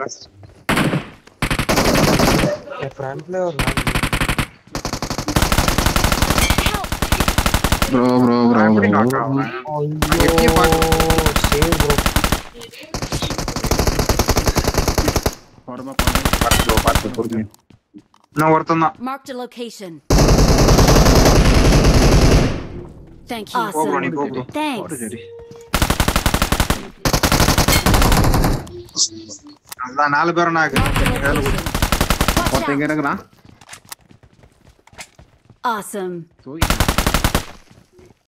Nice. Yeah, front or not? bro, bro, bro, I'm bro. Knocked out, man. Oh, yo, save, bro. Marked a location. Thank you. Awesome. Thanks. அதான் நாலு பேரும் நான் ஒருத்தங்க இருக்குண்ணா Awesome.